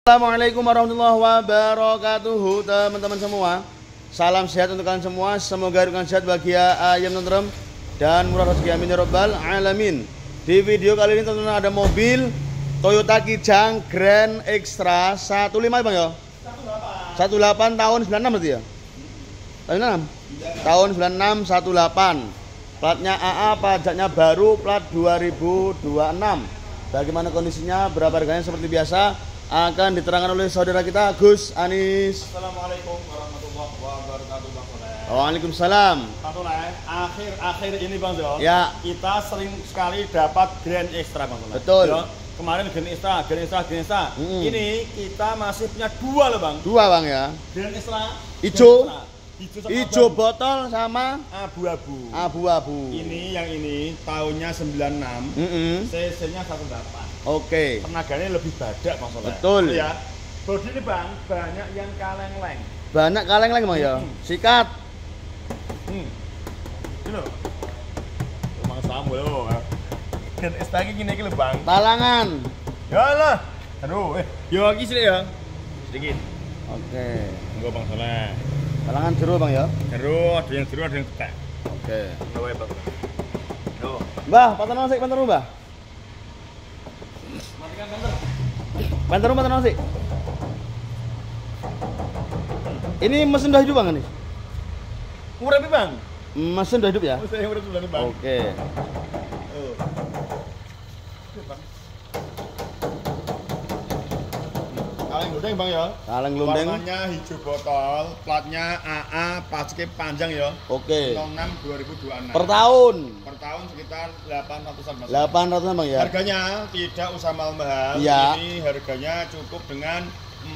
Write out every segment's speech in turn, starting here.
Assalamualaikum warahmatullahi wabarakatuh teman-teman semua. Salam sehat untuk kalian semua. Semoga kalian sehat bahagia ayam tentrem Dan murah rezeki amin ya rabbal alamin. Di video kali ini tentunya ada mobil Toyota Kijang Grand Extra 15 bang ya? 18 tahun 96 berarti ya? Tahun 96 Tahun 96 18 Platnya AA pajaknya baru plat 2026 Bagaimana kondisinya? Berapa harganya? Seperti biasa akan diterangkan oleh saudara kita Gus Anis. Assalamualaikum warahmatullahi wabarakatuh Bang Soleh. Waalaikumsalam. Bang Soleh, akhir-akhir ini Bang Zul, Ya. kita sering sekali dapat Grand Extra Bang Soleh. Betul. Ya, kemarin Grand Extra, Grand Extra, Grand Extra. Mm. Ini kita masih punya dua loh Bang. Dua bang ya. Grand Extra. Ijo. Grand Extra. Ijo sama botol sama abu-abu. abu-abu. Ini yang ini tahunnya 96, Mm-mm. cc-nya 18. Oke. Tenaganya lebih badak Soleh. Betul. Ya. Bodi ini Bang, banyak yang kaleng-leng. Banyak kaleng lagi bang ya. Mm. Sikat. Hmm. Ini loh. Emang sama loh. Dan es lagi gini lho, Bang. Talangan. Ya lah. Aduh, eh. Yo lagi sih ya. Sedikit. Oke. Enggak Bang Soleh. Talangan jeruk bang ya. Terus ada yang seru ada yang ketek. Oke. Yo ya, Bang. Mbah, patah nasi, patah mbah. Kantor. Patah patah nasi. Ini mesin udah hidup bang ini. Urip Bang. Mesin udah hidup ya. Saya urip dulu Bang. Oke. Oh. Kaleng gudeng Bang ya. Kaleng lumbeng. Warnanya hijau botol, platnya AA, pajaknya panjang ya. Oke. 06 2026. Per tahun. Tahun sekitar 800-an Mas. 800 bang ya. Harganya tidak usah mahal-mahal. Iya. Ini harganya cukup dengan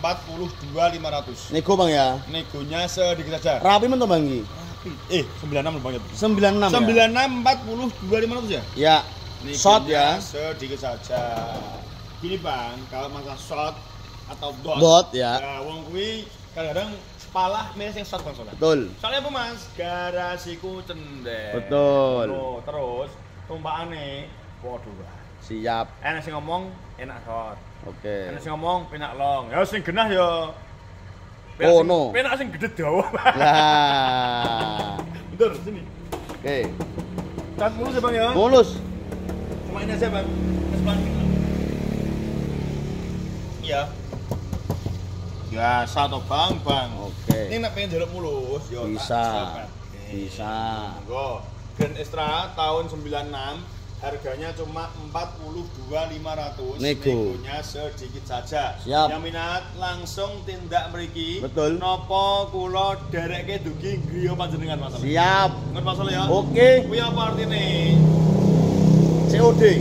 42.500. Nego bang ya. Negonya sedikit saja. Rapi mentok bang ini. Eh, 96 loh Bang. ya. 96 ya. 96 42.500 ya? Ya. Negonya Shot ya. Sedikit saja. Gini Bang, kalau masalah shot atau bot. Bot ya. Ya, wong kuwi kadang-kadang sepalah milih yang shot Bang Soalnya. Betul. Soalnya apa Mas? Garasiku cendek. Betul. Oh, terus tumpakane waduh. Siap. Enak sing ngomong enak shot. Oke. Enak sing ngomong penak long. Ya sing genah ya. Oh, sing- no. Penak sing gede dawa. Lah. Bentar, sini. Oke. Cat mulus ya Bang ya. Mulus. Cuma ini aja Bang. Iya. Ya, satu Bang, Bang. Oke. Ini nak pengen jaluk mulus, yo. tak Bisa. Oke. Bisa. Monggo. Grand Extra tahun 96 harganya cuma 42.500 Nego. Negonya sedikit saja Siap. yang minat langsung tindak mriki Betul. nopo kula dereke dugi griya panjenengan Mas. Siap. ngerti Mas ya Oke. kuwi apa artine COD.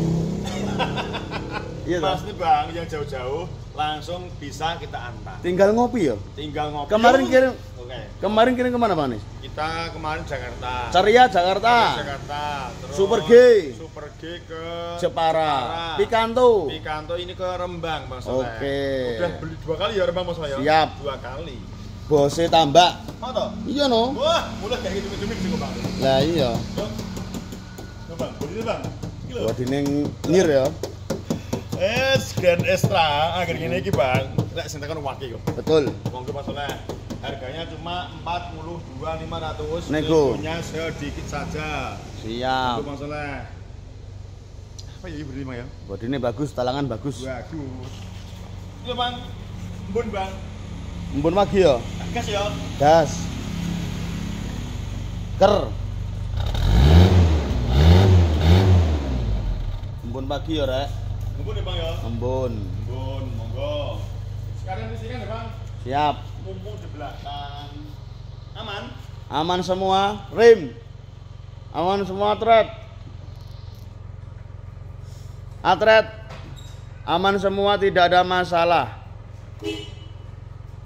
Iya Mas nih Bang yang jauh-jauh langsung bisa kita antar Tinggal ngopi ya. tinggal ngopi Kemarin kirim oke kemarin kirim ke mana Bang nih? kita kemarin Jakarta Ceria Jakarta. Jakarta terus Super G. Super G ke Jepara. Jepara. Pikanto. Pikanto ini ke Rembang Bang Soleh. Oke. Udah beli dua kali ya Rembang Mas Soleh? ya? Siap. Dua kali. Bose tambak. Toh? Iya no. Wah, mulai kayak gitu demi sih Bang. Lah iya. Bang, beli Bang. Buat dining nyir ya. Es Grand Extra agar gini iki Bang. Nek sing tekan waki kok. Betul. Monggo Mas Soleh. Harganya cuma 42.500. Nego. Negonya sedikit saja. Siap. Monggo Mas Soleh. Apa ya beli Bang ya? Ini bagus, talangan bagus. Bagus. Iya Bang. Mbun Bang. Embun pagi ya. Gas ya. Gas. Ker. Embun pagi ya, Rek. Mbun ya Bang ya. Embun. Mbun, monggo. Sekarang di sini kan ya Bang. Siap. Mumpung di belakang. Aman. Aman semua. Rim. Aman semua atret. Atret. Aman semua, tidak ada masalah.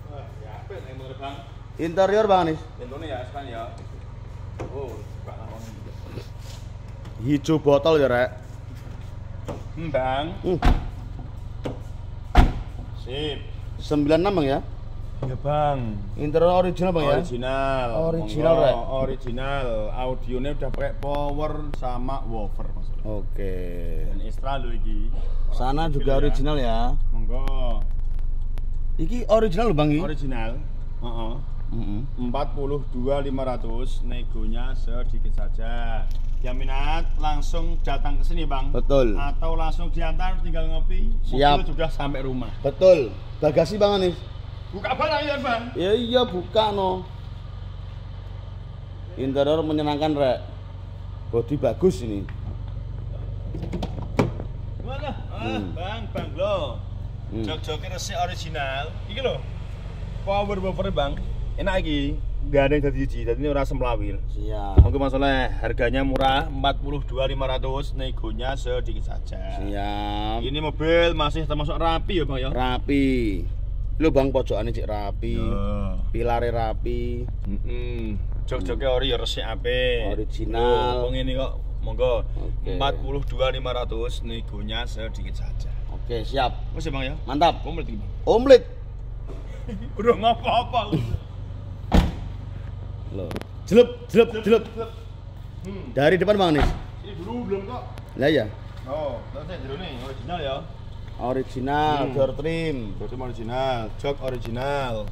Wah, apa yang bener Bang? Interior Bang. Bentuknya ya ya. Oh. Hijau botol ya, Rek. Hmm, Bang. Hmm. Sip. 96 Bang ya. Ya Bang. Interior original Bang ya. Original. Original, Rek. Original. Audionya udah pakai power sama woofer maksudnya. Oke. Dan extra lo iki. Sana juga ya. original ya. Monggo. Iki original lho Bang iki. Original. Heeh. Heeh. 42.500 negonya sedikit saja. Yang minat langsung datang ke sini, Bang. Betul. Atau langsung diantar tinggal ngopi, Siap. mobil sudah sampai rumah. Betul. Bagasi Bang Anis. Buka barang ya, Bang. Ya iya buka no. Interior menyenangkan rek. Bodi bagus ini. Mana? Ah, Hmm. Bang, Bang lo. Hmm. Jok-joknya resik original. Iki lho. Power buffer, Bang. Enak iki. Enggak ada yang tadi jadi ini ora semlawil. Siap. Mungkin masalah harganya murah 42.500 negonya sedikit saja. Siap. Ini mobil masih termasuk rapi ya bang ya. Rapi. Lu Bang pojokane cek rapi. Ya. Pilare rapi. Mm-mm. Jok-joknya ori ya resik ape. Original. Wong ini kok monggo Oke. 42.500 negonya sedikit saja. Oke, siap. Wes ya bang ya. Mantap. Komplit bang. Omelet. Udah nggak apa-apa. Loh. Jelep, jelep, jelep. Hmm. Dari depan Bang Anis. Ini dulu belum kok. Lah ya. Oh, terus nih original ya. Original, Hmm. door trim. Jok original, jok original.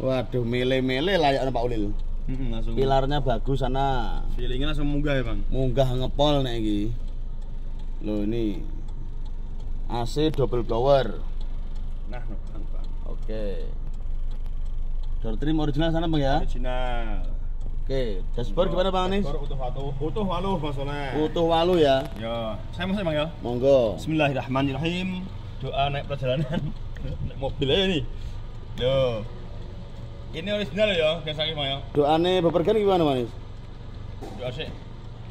Waduh, mele-mele layaknya Pak Ulil. Hmm, langsung. Pilarnya bagus sana. Feelingnya langsung munggah ya bang. Munggah ngepol nek iki. Loh ini. AC double blower. Nah, bang. Oke. Door trim original sana Bang ya. Original. Oke, dashboard gimana Bang Anis? Dashboard utuh waluh. Utuh waluh masalahnya. Utuh walu ya. Ya, saya masuk bang ya. Monggo. Bismillahirrahmanirrahim. Doa naik perjalanan. naik mobil aja nih. Yo. Ini original ya, biasa bang ya. Doane bepergian gimana Bang Anis? Doa sih.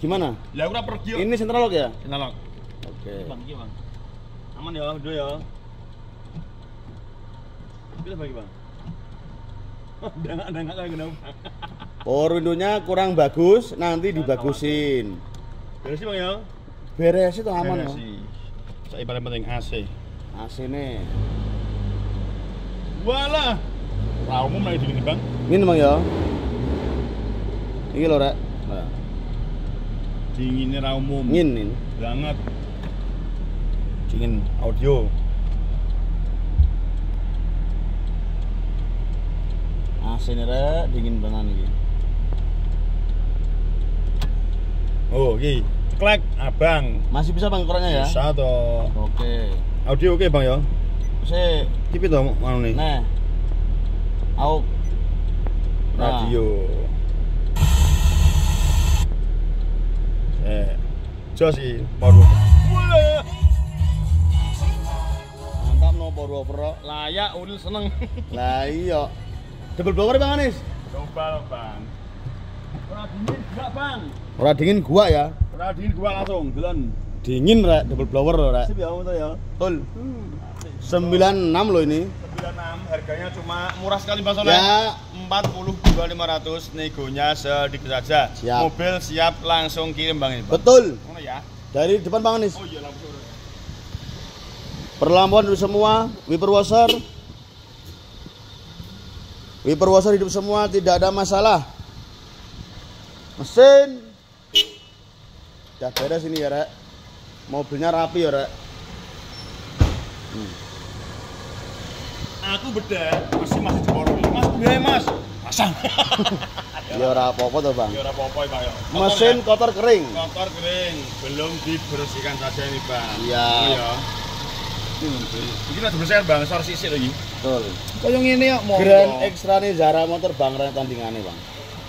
Gimana? Lah aku pergi. Ini central lock ya? Kenalok. Oke. Ini bang, ini bang. Aman ya, udah ya. Bila bagi bang. Kenapa? Power window-nya kurang bagus, nanti dibagusin. Beres sih bang ya. Beres itu aman Beres loh. sih. Saya paling penting AC. AC nih. Walah. Raumum lagi dingin bang. Ini Bang ya. Iki lho rek. Nah, Dinginnya raumum. Ngin ini. banget. Dingin audio. AC ini rek dingin banget iki. Oh, iki. Ceklek abang. Masih bisa Bang koreknya ya? Bisa toh. Oke. Audio oke bang ya. Si Tipe toh mana nih? Nah. Au. Nah. Radio. Eh, jos sih baru. Mantap no over. Layak, udah seneng. Lah iya. Double blower Bang Anis. Coba bang. Ora dingin enggak bang? Ora dingin gua ya. Ora dingin gua langsung, delon. Dingin rek double blower rek. Sip ya motor ya. Betul. 96 loh ini. 96 harganya cuma murah sekali Bang Soleh. Ya. 42.500 negonya sedikit saja. Siap. Mobil siap langsung kirim Bang ini. Bang. Betul. Ngono ya. Dari depan Bang Anis. Oh iya langsung. Perlampuan hidup semua, wiper washer. Wiper washer hidup semua, tidak ada masalah. Mesin. Udah beres ini ya, Rek. Mobilnya rapi ya, Rek. Aku beda, masih masih di Poro. Mas, biaya Mas. Pasang. Ya ora apa-apa Bang. Ya ora apa-apa Bang ya. Mesin ya? kotor kering. kotor kering, belum dibersihkan saja ini Bang. Iya. Oh, ya. Ini udah dibersihkan Bang, sor sisik lagi. Betul. Kayak ngene ya mau. Grand Extra nih Zara motor Bang Rek tandingannya, Bang.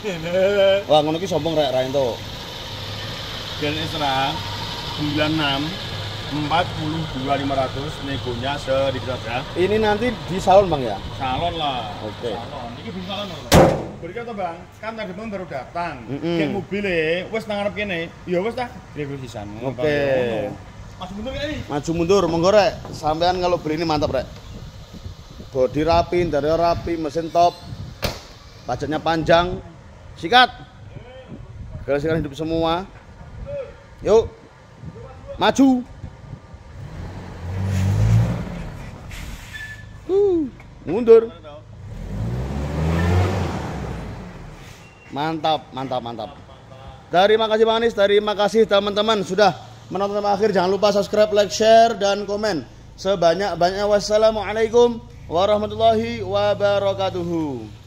Wah, ngono ki sombong rek ra entuk. Grand Extra 96 42.500 negonya sedikit saja. Ini nanti di salon, Bang ya. Salon lah. Oke. Salon. Ini belum salon loh. Beri kata bang, kan tadi bang baru datang. Mm-mm. Kayak mobilnya, wes nang ngarep kene. Ya wes dah, review sisan. Oke. Mas mundur ini. Maju mundur, monggo rek. Sampean kalau beli ini mantap rek. Bodi rapi, interior rapi, mesin top. Pajaknya panjang. Sikat. Garis-garis hidup semua. Yuk. Maju. Uh, mundur. Mantap, mantap, mantap. Terima kasih Bang Anis, terima kasih teman-teman sudah menonton sampai akhir jangan lupa subscribe, like, share dan komen. Sebanyak-banyaknya wassalamualaikum warahmatullahi wabarakatuh.